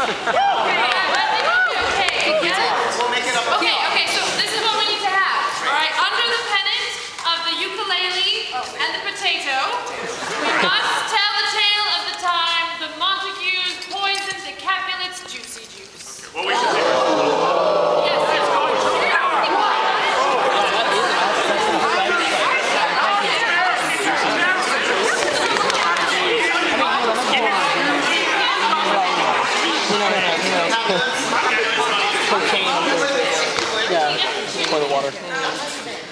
Woo! For the water.